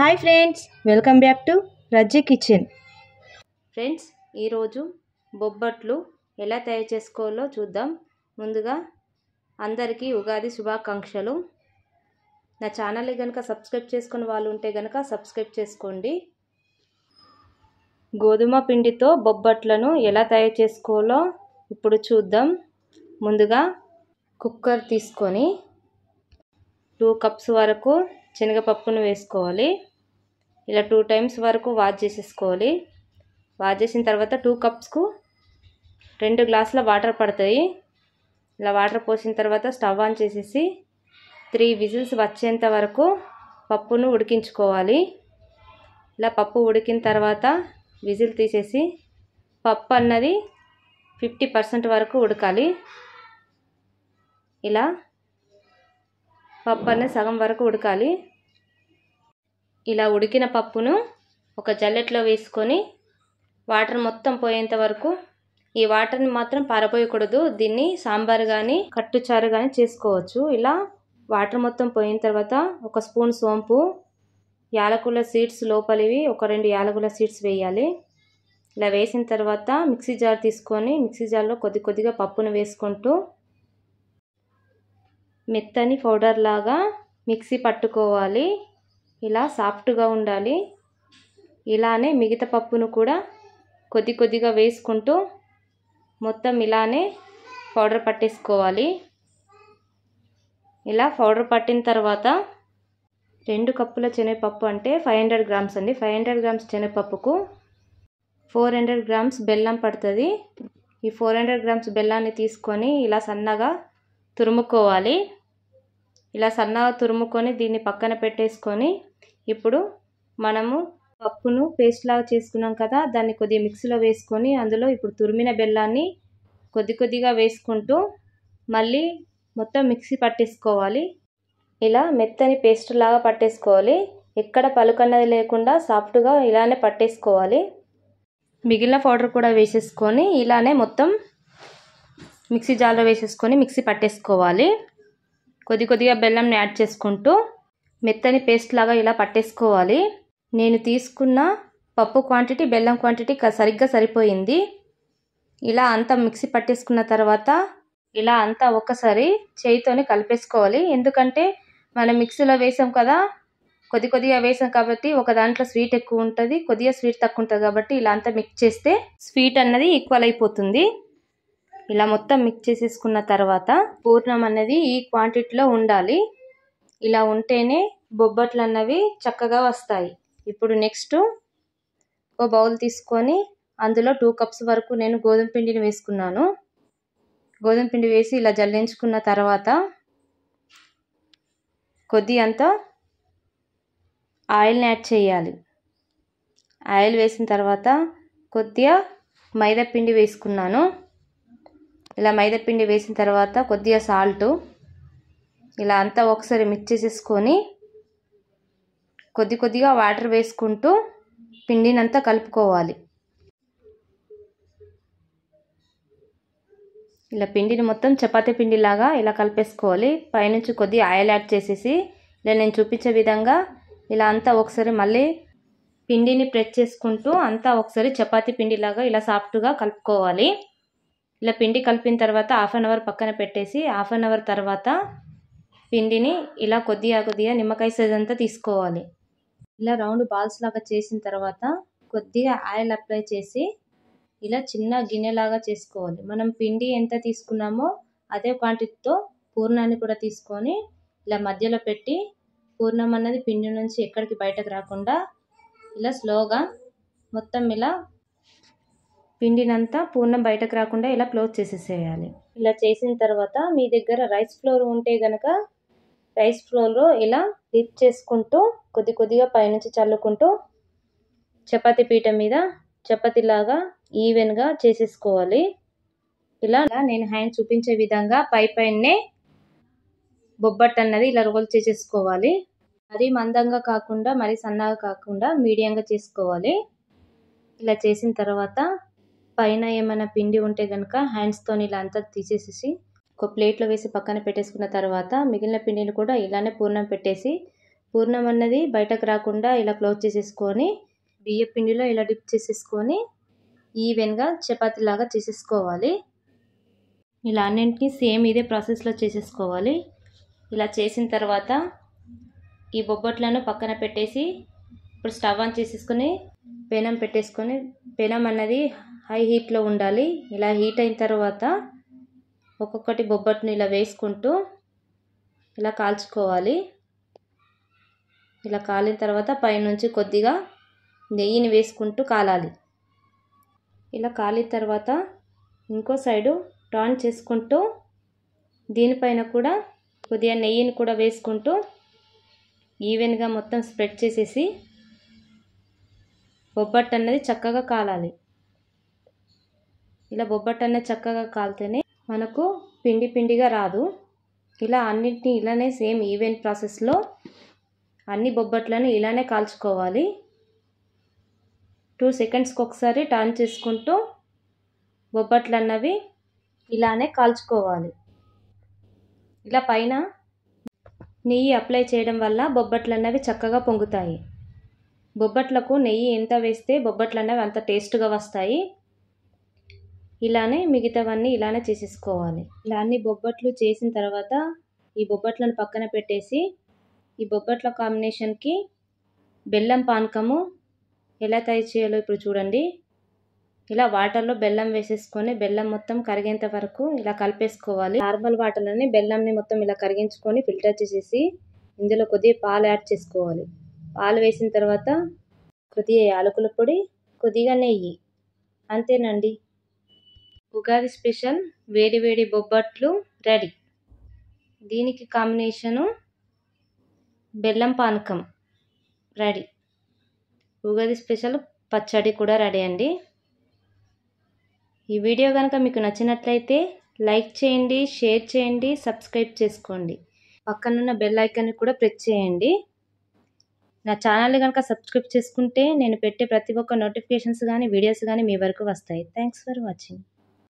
Hi friends welcome back to Rajji kitchen. Friends ఈరోజు బొబ్బట్లు ఎలా తయారు చేసుకోవాలో చూద్దాం. ముందుగా అందరికీ ఉగాది శుభాకాంక్షలు. నా ఛానల్ని కనుక సబ్స్క్రైబ్ చేసుకుని వాళ్ళు ఉంటే కనుక సబ్స్క్రైబ్ చేసుకోండి. గోధుమ పిండితో బొబ్బట్లను ఎలా తయారు చేసుకోవాలో ఇప్పుడు చూద్దాం. ముందుగా కుక్కర్ తీసుకొని టూ కప్స్ వరకు శనగపప్పును వేసుకోవాలి. ఇలా టూ టైమ్స్ వరకు వాష్ చేసేసుకోవాలి. వాష్ చేసిన తర్వాత టూ కప్స్కు రెండు గ్లాసుల వాటర్ పడతాయి. ఇలా వాటర్ పోసిన తర్వాత స్టవ్ ఆన్ చేసేసి త్రీ విజిల్స్ వచ్చేంత వరకు పప్పును ఉడికించుకోవాలి. ఇలా పప్పు ఉడికిన తర్వాత విజిల్ తీసేసి పప్పు అన్నది ఫిఫ్టీ పర్సెంట్ వరకు ఉడకాలి. ఇలా పప్పు అనేది సగం వరకు ఉడకాలి. ఇలా ఉడికిన పప్పును ఒక జల్లెట్లో వేసుకొని వాటర్ మొత్తం పోయేంత వరకు ఈ వాటర్ని మాత్రం పారపోయకూడదు. దీన్ని సాంబార్ కానీ కట్టుచారు కానీ చేసుకోవచ్చు. ఇలా వాటర్ మొత్తం పోయిన తర్వాత ఒక స్పూన్ సోంపు యాలకుల సీడ్స్ లోపలివి ఒక రెండు యాలకుల సీడ్స్ వేయాలి. ఇలా వేసిన తర్వాత మిక్సీ జార్ తీసుకొని మిక్సీ జార్లో కొద్ది కొద్దిగా పప్పును వేసుకుంటూ మెత్తని పౌడర్ లాగా మిక్సీ పట్టుకోవాలి. ఇలా సాఫ్ట్గా ఉండాలి. ఇలానే మిగతా పప్పును కూడా కొద్ది కొద్దిగా వేసుకుంటూ మొత్తం ఇలానే పౌడర్ పట్టేసుకోవాలి. ఇలా పౌడర్ పట్టిన తర్వాత రెండు కప్పుల శనగపప్పు అంటే ఫైవ్ హండ్రెడ్ గ్రామ్స్ అండి. ఫైవ్ హండ్రెడ్ గ్రామ్స్ శనగపప్పుకు ఫోర్ హండ్రెడ్ గ్రామ్స్ బెల్లం పడుతుంది. ఈ ఫోర్ హండ్రెడ్ గ్రామ్స్ బెల్లాన్ని తీసుకొని ఇలా సన్నగా తురుముకోవాలి. ఇలా సన్నగా తురుముకొని దీన్ని పక్కన పెట్టేసుకొని ఇప్పుడు మనము పప్పును పేస్ట్ లాగా చేసుకున్నాం కదా దాన్ని కొద్దిగా మిక్సీలో వేసుకొని అందులో ఇప్పుడు తురిమిన బెల్లాన్ని కొద్ది కొద్దిగా వేసుకుంటూ మళ్ళీ మొత్తం మిక్సీ పట్టేసుకోవాలి. ఇలా మెత్తని పేస్ట్ లాగా పట్టేసుకోవాలి. ఎక్కడ పలుకన్నది లేకుండా సాఫ్ట్గా ఇలానే పట్టేసుకోవాలి. మిగిలిన పౌడర్ కూడా వేసేసుకొని ఇలానే మొత్తం మిక్సీ జార్లో వేసేసుకొని మిక్సీ పట్టేసుకోవాలి. కొద్ది కొద్దిగా బెల్లంని యాడ్ చేసుకుంటూ మెత్తని పేస్ట్ లాగా ఇలా పట్టేసుకోవాలి. నేను తీసుకున్న పప్పు క్వాంటిటీ బెల్లం క్వాంటిటీ సరిగ్గా సరిపోయింది. ఇలా అంతా మిక్సీ పట్టేసుకున్న తర్వాత ఇలా అంతా ఒక్కసారి చేయితోనే కలిపేసుకోవాలి. ఎందుకంటే మనం మిక్సీలో వేసాం కదా కొద్ది కొద్దిగా వేసాం కాబట్టి ఒక దాంట్లో స్వీట్ ఎక్కువ ఉంటుంది కొద్దిగా స్వీట్ తక్కువ ఉంటుంది కాబట్టి ఇలా అంతా మిక్స్ చేస్తే స్వీట్ అన్నది ఈక్వల్ అయిపోతుంది. ఇలా మొత్తం మిక్స్ చేసేసుకున్న తర్వాత పూర్ణం అనేది ఈ క్వాంటిటీలో ఉండాలి. ఇలా ఉంటేనే బొబ్బట్లు అన్నవి చక్కగా వస్తాయి. ఇప్పుడు నెక్స్ట్ ఒక బౌల్ తీసుకొని అందులో టూ కప్స్ వరకు నేను గోధుమ పిండిని వేసుకున్నాను. గోధుమ పిండి వేసి ఇలా జల్లించుకున్న తర్వాత కొద్ది అంత ఆయిల్ని యాడ్ చేయాలి. ఆయిల్ వేసిన తర్వాత కొద్దిగా మైదా పిండి వేసుకున్నాను. ఇలా మైదా పిండి వేసిన తర్వాత కొద్దిగా సాల్టు ఇలా అంతా ఒకసారి మిక్స్ చేసేసుకొని కొద్ది కొద్దిగా వాటర్ వేసుకుంటూ పిండినంతా కలుపుకోవాలి. ఇలా పిండిని మొత్తం చపాతీ పిండిలాగా ఇలా కలిపేసుకోవాలి. పైనుంచి కొద్దిగా ఆయిల్ యాడ్ చేసేసి ఇలా నేను చూపించే విధంగా ఇలా అంతా ఒకసారి మళ్ళీ పిండిని ప్రెస్ చేసుకుంటూ అంతా ఒకసారి చపాతీ పిండిలాగా ఇలా సాఫ్ట్గా కలుపుకోవాలి. ఇలా పిండి కలిపిన తర్వాత హాఫ్ అన్ అవర్ పక్కన పెట్టేసి హాఫ్ అన్ అవర్ తర్వాత పిండిని ఇలా కొద్దిగా కొద్దిగా నిమ్మకాయ సైజ్ అంతా తీసుకోవాలి. ఇలా రౌండ్ బాల్స్ లాగా చేసిన తర్వాత కొద్దిగా ఆయిల్ అప్లై చేసి ఇలా చిన్న గిన్నెలాగా చేసుకోవాలి. మనం పిండి ఎంత తీసుకున్నామో అదే క్వాంటిటీతో పూర్ణాన్ని కూడా తీసుకొని ఇలా మధ్యలో పెట్టి పూర్ణం అన్నది పిండి నుంచి ఎక్కడికి బయటకు రాకుండా ఇలా స్లోగా మొత్తం ఇలా పిండినంతా పూర్ణం బయటకు రాకుండా ఇలా క్లోజ్ చేసేసేయాలి. ఇలా చేసిన తర్వాత మీ దగ్గర రైస్ ఫ్లోర్ ఉంటే గనక రైస్ ఫ్లోర్లో ఇలా డిప్ చేసుకుంటూ కొద్ది కొద్దిగా పైనుంచి చల్లుకుంటూ చపాతీ పీట మీద చపాతీలాగా ఈవెన్గా చేసేసుకోవాలి. ఇలా నేను హ్యాండ్ చూపించే విధంగా పై పైనే బొబ్బట్ అన్నది ఇలా రోల్ చేసేసుకోవాలి. మరీ మందంగా కాకుండా మరీ సన్నగా కాకుండా మీడియంగా చేసుకోవాలి. ఇలా చేసిన తర్వాత పైన ఏమైనా పిండి ఉంటే కనుక హ్యాండ్స్తో ఇలా అంతా తీసేసేసి ఒక ప్లేట్లో వేసి పక్కన పెట్టేసుకున్న తర్వాత మిగిలిన పిండిని కూడా ఇలానే పూర్ణం పెట్టేసి పూర్ణం అన్నది బయటకు రాకుండా ఇలా క్లోజ్ చేసేసుకొని బియ్య పిండిలో ఇలా డిప్ చేసేసుకొని ఈవెన్గా చపాతీలాగా చేసేసుకోవాలి. ఇలా అన్నింటినీ సేమ్ ఇదే ప్రాసెస్లో చేసేసుకోవాలి. ఇలా చేసిన తర్వాత ఈ బొబ్బట్లను పక్కన పెట్టేసి ఇప్పుడు స్టవ్ ఆన్ చేసేసుకొని పెనం పెట్టేసుకొని పెనం అన్నది హై హీట్లో ఉండాలి. ఇలా హీట్ అయిన తర్వాత ఒక్కొక్కటి బొబ్బట్టుని ఇలా వేసుకుంటూ ఇలా కాల్చుకోవాలి. ఇలా కాలిన తర్వాత పైనుంచి కొద్దిగా నెయ్యిని వేసుకుంటూ కాలాలి. ఇలా కాలిన తర్వాత ఇంకో సైడు టర్న్ చేసుకుంటూ దీనిపైన కూడా కొద్దిగా నెయ్యిని కూడా వేసుకుంటూ ఈవెన్గా మొత్తం స్ప్రెడ్ చేసేసి బొబ్బట్టు అన్నది చక్కగా కాలాలి. ఇలా బొబ్బట్టు అన్నది చక్కగా కాలితేనే మనకు పిండి పిండిగా రాదు. ఇలా అన్నింటినీ ఇలానే సేమ్ ఈవెన్ ప్రాసెస్లో అన్ని బొబ్బట్లను ఇలానే కాల్చుకోవాలి. టూ సెకండ్స్కి ఒకసారి టర్న్ చేసుకుంటూ బొబ్బట్లు అన్నవి ఇలానే కాల్చుకోవాలి. ఇలా పైన నెయ్యి అప్లై చేయడం వల్ల బొబ్బట్లు అన్నవి చక్కగా పొంగుతాయి. బొబ్బట్లకు నెయ్యి ఎంత వేస్తే బొబ్బట్లు అన్నవి అంత టేస్ట్గా వస్తాయి. ఇలానే మిగతావన్నీ ఇలానే చేసేసుకోవాలి. ఇలా అన్ని బొబ్బట్లు చేసిన తర్వాత ఈ బొబ్బట్లను పక్కన పెట్టేసి ఈ బొబ్బట్ల కాంబినేషన్కి బెల్లం పానకము ఎలా తయారు చేయాలో ఇప్పుడు చూడండి. ఇలా వాటర్లో బెల్లం వేసేసుకొని బెల్లం మొత్తం కరిగేంత వరకు ఇలా కలిపేసుకోవాలి. నార్మల్ వాటర్లోని బెల్లంని మొత్తం ఇలా కరిగించుకొని ఫిల్టర్ చేసేసి ఇందులో కొద్దిగా పాలు యాడ్ చేసుకోవాలి. పాలు వేసిన తర్వాత కొద్దిగా యాలకుల పొడి కొద్దిగా నెయ్యి. అంతేనండి. ఉగాది స్పెషల్ వేడి వేడి బొబ్బట్లు రెడీ. దీనికి కాంబినేషను బెల్లం పానకం రెడీ. ఉగాది స్పెషల్ పచ్చడి కూడా రెడీ అండి. ఈ వీడియో కనుక మీకు నచ్చినట్లయితే లైక్ చేయండి షేర్ చేయండి సబ్స్క్రైబ్ చేసుకోండి. పక్కనున్న బెల్ ఐకాన్ని కూడా ప్రెస్ చేయండి. నా ఛానల్ కనుక సబ్స్క్రైబ్ చేసుకుంటే నేను పెట్టే ప్రతి ఒక్క నోటిఫికేషన్స్ కానీ వీడియోస్ కానీ మీ వరకు వస్తాయి. Thanks for watching.